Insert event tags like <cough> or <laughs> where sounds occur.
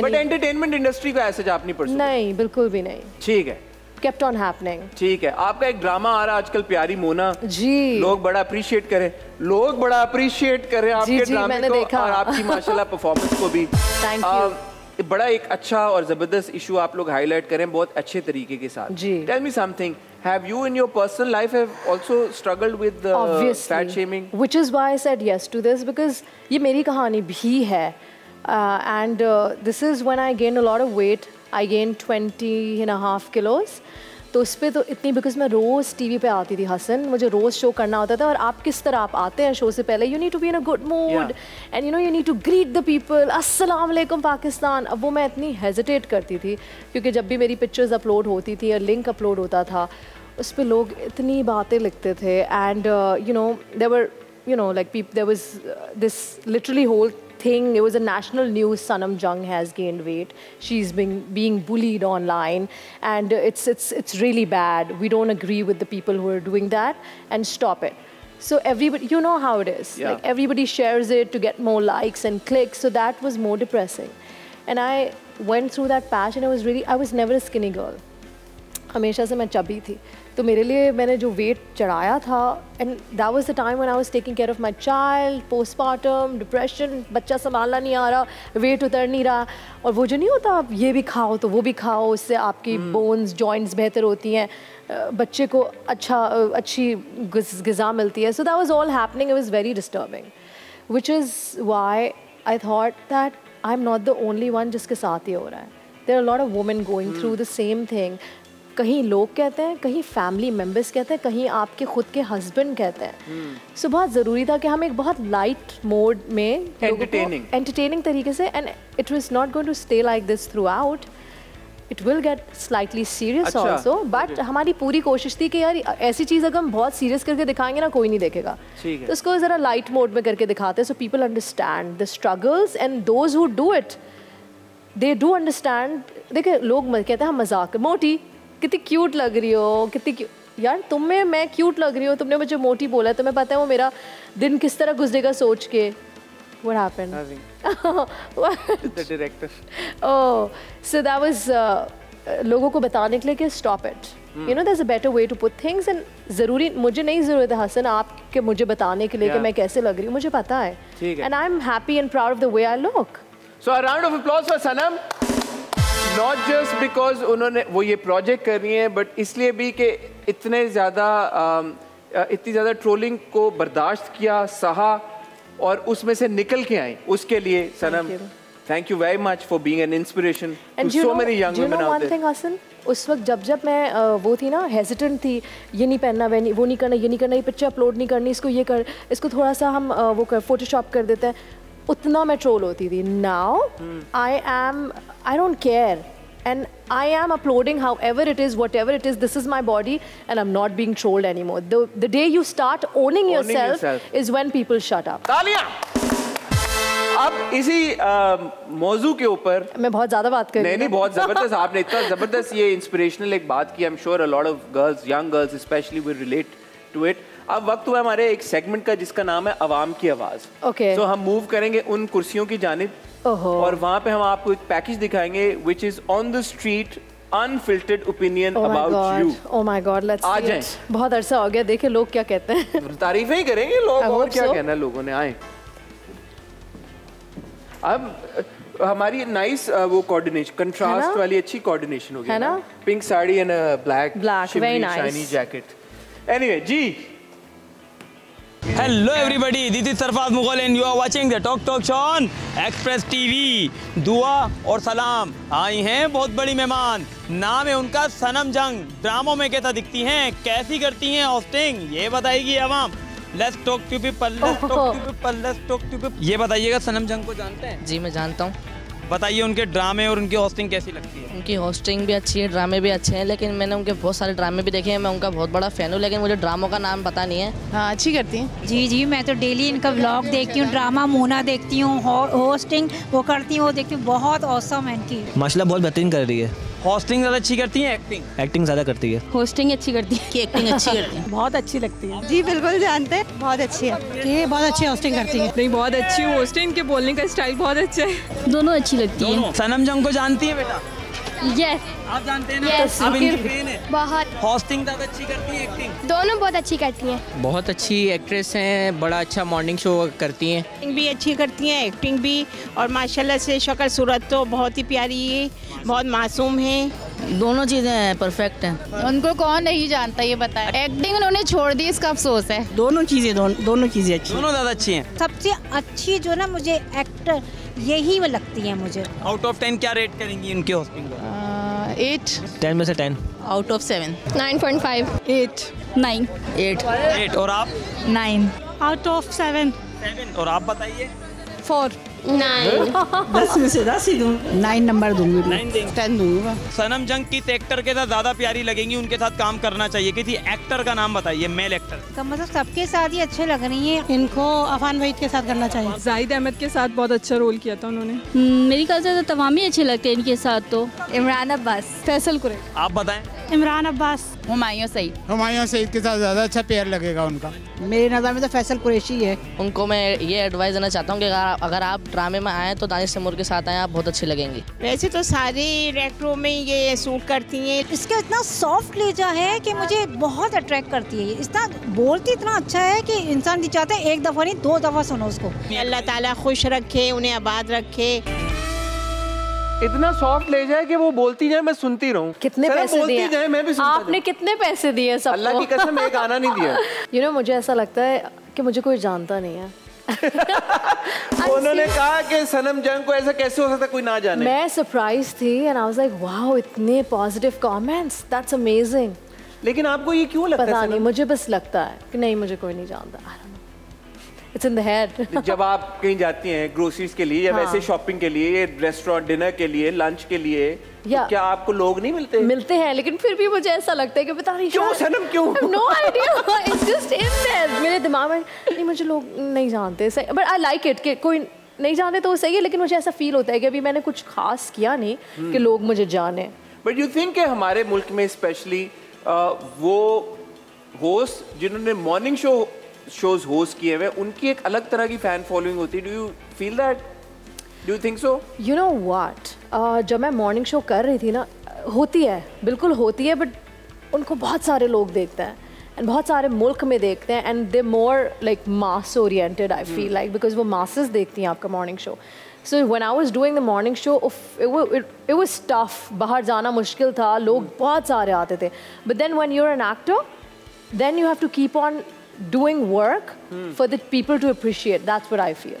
But entertainment industry का ऐसे आप नहीं पढ़ नहीं बिल्कुल भी नहीं। ठीक है। Kept on happening ठीक है। आपका एक ड्रामा आ रहा है आजकल प्यारी मोना। जी। लोग बड़ा अप्रिशिएट करें। लोग बड़ा अप्रिशिएट करें आपके जी, ड्रामे मैंने को देखा। और आपकी माशाल्लाह परफॉर्मेंस को भी। आ, you. बड़ा एक अच्छा और ज़बरदस्त इशू आप लोग हाईलाइट करें बहुत अच्छे तरीके के साथ। जी। Tell me something have you in your personal life have also struggled with fat obviously shaming which is why I said yes to this because ये मेरी कहानी भी है uh, and uh, this is when I gained a lot of weight I gained 20 and a half kilos तो उस पर तो इतनी बिकॉज़ मैं रोज़ टीवी पे आती थी हसन मुझे रोज़ शो करना होता था और आप किस तरह आप आते हैं शो से पहले? You need to be in a good mood and you know you need to greet the people अस्सलाम वालेकुम पाकिस्तान अब वो मैं इतनी हेजिटेट करती थी क्योंकि जब भी मेरी पिक्चर्स अपलोड होती थी या लिंक अपलोड होता था उस पर लोग इतनी बातें लिखते थे and you know there you know like was uh, this literally whole thing. It was a national news. Sanam Jung has gained weight. She's being being bullied online, and it's it's it's really bad. We don't agree with the people who are doing that, and stop it. So everybody, you know how it is. Yeah. Like everybody shares it to get more likes and clicks. So that was more depressing, and I went through that patch, and I was really I was never a skinny girl. हमेशा से मैं chubby थी तो मेरे लिए मैंने जो weight चढ़ाया था and that was the time when I was taking care of my child postpartum depression बच्चा संभालना नहीं आ रहा वेट उतर नहीं रहा। और वो जो नहीं होता आप ये भी खाओ तो वो भी खाओ उससे आपकी बोन्स जॉइंट्स बेहतर होती हैं। बच्चे को अच्छा अच्छी गज़ा मिलती है। So that was all happening it was very disturbing which is why I thought that I am not the only one जिसके साथ ये हो रहा है। There are lot of women going through the same thing कहीं लोग कहते हैं कहीं फैमिली मेंबर्स कहते हैं कहीं आपके खुद के हस्बैंड कहते हैं। सो बहुत ज़रूरी था कि हम एक बहुत लाइट मोड में. एंटरटेनिंग तरीके से and it was not going to stay like this throughout it will get slightly serious also but हमारी पूरी कोशिश थी कि यार ऐसी चीज़ अगर हम बहुत सीरियस करके दिखाएँगे ना कोई नहीं देखेगा। तो इसको ज़रा लाइट मोड में करके दिखाते हैं so people understand the struggles and those who do it they do understand देखिए लोग कहते हैं हम मज़ाक मोटी कितनी क्यूट लग रही हो कितनी यार तुम में मैं क्यूट लग रही हूँ तुमने मुझे मोटी बोला है तुम्हें पता है वो मेरा दिन किस तरह गुजरेगा सोच के। What happened? The director <laughs> oh so that was uh, लोगों को बताने के लिए कि stop it. Hmm. you know there's a better way to put things and ज़रूरी मुझे नहीं ज़रूरत है हसन आपके मुझे बताने के लिए कि मैं कैसे लग रही हूँ मुझे पता है. ठीक है। and I'm happy and proud of the way I look. So a round of applause for Sanam not just because उन्होंने वो ये प्रोजेक्ट कर रही हैं बट इसलिए भी कि इतने ज़्यादा um, इतनी ज़्यादा ट्रोलिंग को बर्दाश्त किया सहा और उसमें से निकल के आई। उसके लिए Sanam thank you very much for being an inspiration so many young women out there उस वक्त जब जब मैं वो थी ना हेजिटेंट थी ये नहीं पहनना वह नहीं वो नहीं करना ये नहीं करना ये पिक्चर अपलोड नहीं करनी इसको ये कर इसको थोड़ा सा हम वो कर फोटोशॉप कर देते हैं। उतना मैं ट्रोल होती थी. Now I am I don't care and I am uploading however it is whatever it is this is my body and I am not being trolled anymore the day you start owning yourself is when people shut up अब इसी मौजू के ऊपर मैं बहुत ज़्यादा बात कर रही नहीं नहीं बहुत ज़बरदस्त आपने इतना ज़बरदस्त ये इंस्पिरेशनल एक बात की I am sure a lot of girls young girls specially will relate to it अब वक्त हुआ हमारे एक सेगमेंट का जिसका नाम है अवाम की आवाज़ Okay. सो हम मूव करेंगे उन कुर्सियों की जानिब। और वहाँ पे हम आपको एक पैकेज दिखाएँगे which is on the street unfiltered opinion about you Oh my God, let's आ जाएँ। बहुत अरसा हो गया देखे लोग क्या कहते हैं <laughs> तारीफें ही करेंगे लोग और क्या so. कहना लोगों ने आए अब हमारी नाइस वो कोऑर्डिनेशन कंट्रास्ट वाली अच्छी कोऑर्डिनेशन हो गई है ना? Pink sari and black very nice. Shiny jacket anyway ji Hello everybody, this is Sarfaz Mughal and you are watching the Talk Talk Show on Express TV. दुआ और सलाम। आई हैं बहुत बड़ी मेहमान। नाम है उनका सनम जंग। ड्रामों में कैसा दिखती हैं कैसी करती हैं होस्टिंग ये बताएगी अवाम let's talk to people let's talk to people let's talk to people ये बताइएगा सनम जंग को जानते हैं? जी मैं जानता हूँ। बताइए उनके ड्रामे और उनकी होस्टिंग कैसी लगती है? उनकी होस्टिंग भी अच्छी है ड्रामे भी अच्छे हैं लेकिन मैंने उनके बहुत सारे ड्रामे भी देखे हैं मैं उनका बहुत बड़ा फ़ैन हूँ लेकिन मुझे ड्रामों का नाम पता नहीं है। हाँ अच्छी करती हैं। जी जी मैं तो डेली इनका ब्लॉग देखती हूँ ड्रामा मोना देखती हूँ होस्टिंग वो करती हूँ वो देखती हूँ बहुत औसम है इनकी। माशाल्लाह बहुत बेहतरीन कर रही है। होस्टिंग ज़्यादा अच्छी करती है? एक्टिंग एक्टिंग ज़्यादा करती है। होस्टिंग अच्छी करती है। कि एक्टिंग अच्छी करती है? बहुत अच्छी लगती है। जी बिल्कुल जानते हैं। बहुत अच्छी है। ये बहुत अच्छी होस्टिंग करती है। नहीं बहुत अच्छी होस्टिंग के बोलने का स्टाइल बहुत अच्छा है। दोनों अच्छी लगती है। सनम जंग को जानती है बेटा? यस आप जानते हैं ना? Yes. आप इनकी फ़ैन है। बहुत। होस्टिंग ज़्यादा अच्छी करती है एक्टिंग दोनों बहुत अच्छी करती हैं। बहुत अच्छी एक्ट्रेस हैं बड़ा अच्छा मॉर्निंग शो करती हैं। एक्टिंग भी अच्छी करती हैं एक्टिंग भी। और माशाल्लाह से शक्ल सूरत तो बहुत ही प्यारी है बहुत मासूम है। दोनों चीज़ें हैं परफेक्ट हैं। उनको कौन नहीं जानता ये बताए। एक्टिंग उन्होंने छोड़ दी इसका अफसोस है। दोनों चीज़ें दोनों दोनों चीज़ें अच्छी दोनों ज़्यादा अच्छी हैं। सबसे अच्छी जो ना मुझे एक्टर यही वो लगती है मुझे। आउट ऑफ़ टेन क्या रेट करेंगी इनके हॉस्पिटल एट टेन में से ten out of seven nine point five eight nine eight eight और आप? Nine out of seven seven और आप बताइए? फोर नाइन दस में से दस ही दूँ नाइन नंबर दूँगी नाइन देंगे। टेन दूँगी सनम जंग किस एक्टर के साथ ज़्यादा प्यारी लगेंगी उनके साथ काम करना चाहिए। किसी एक्टर का नाम बताइए मेल एक्टर का मतलब सबके साथ ही अच्छे लग रही है। इनको अफान वहीद के साथ करना चाहिए। जाहिद अहमद के साथ बहुत अच्छा रोल किया था उन्होंने। मेरी ख्याल से तो तमाम ही अच्छे लगते हैं इनके साथ तो। इमरान अब्बास। फैसल कुरैश आप बताएँ। इमरान अब्बास। हुमायूं सईद। हुमायूं सईद के साथ ज़्यादा अच्छा पेयर लगेगा उनका। मेरी नज़र में तो फैसल कुरैशी है। उनको मैं ये एडवाइस देना चाहता हूँ कि अगर आप ड्रामे में आएँ तो दानिश तैमूर के साथ आएँ आप बहुत अच्छी लगेंगी। वैसे तो सारी एक्टरों में ये सूट करती हैं। इसका इतना सॉफ्ट लेजा है कि मुझे बहुत अट्रैक्ट करती है इतना बोलती इतना अच्छा है कि इंसान नहीं चाहता एक दफ़ा नहीं दो दफ़ा सुनो उसको। अल्लाह ताला खुश रखे उन्हें आबाद रखे। इतना सॉफ्ट ले जाए कि वो बोलती जाए मैं सुनती रहूँ। कितने पैसे बोलती दिए? जाए मैं भी सुनता आपने कितने पैसे दिए जाऊँ। अल्लाह की कसम एक आना नहीं दिया। <laughs> यू नो मुझे ऐसा लगता है कि मुझे कोई जानता नहीं है। <laughs> उन्होंने <laughs> कहा कि सनम जंग को ऐसा कैसे हो सकता कोई ना जाने। मैं सरप्राइज़ थी and I was like wow इतने पॉजिटिव कमेंट्स दैट्स अमेजिंग लेकिन आपको ये क्यों लगता पता है नहीं मुझे बस लगता है कि नहीं मुझे कोई नहीं जानता। इट्स इन द हेड जब आप कहीं जाती हैं ग्रोसरीज के लिए या हाँ। वैसे शॉपिंग के लिए रेस्टोरेंट डिनर के लिए लंच के लिए या- तो क्या आपको लोग नहीं मिलते? मिलते हैं लेकिन फिर भी मुझे ऐसा लगता है कि पता नहीं क्यों? सनम क्यों? No idea it's just in there मेरे दिमाग में नहीं मुझे लोग नहीं जानते बट आई लाइक इट कि कोई नहीं जाने तो सही है लेकिन मुझे ऐसा फील होता है कि अभी मैंने कुछ खास किया नहीं कि लोग मुझे जाने। बट यू थिंक कि हमारे मुल्क में स्पेशली वो होस्ट जिन्होंने मॉर्निंग शो शोज़ होस्ट किए हुए उनकी एक अलग तरह की फ़ैन फॉलोइंग होती है। Do you feel that do you think so you know what जब मैं मॉर्निंग शो कर रही थी ना होती है बिल्कुल होती है बट उनको बहुत सारे लोग देखते हैं एंड बहुत सारे मुल्क में देखते हैं and they more like mass oriented I feel like because वो मासेस देखती हैं आपका morning show so when I was doing the morning show it was tough बाहर जाना मुश्किल था लोग बहुत सारे आते थे. But then when you're an actor then you have to keep on doing work for the people to appreciate. That's what I feel.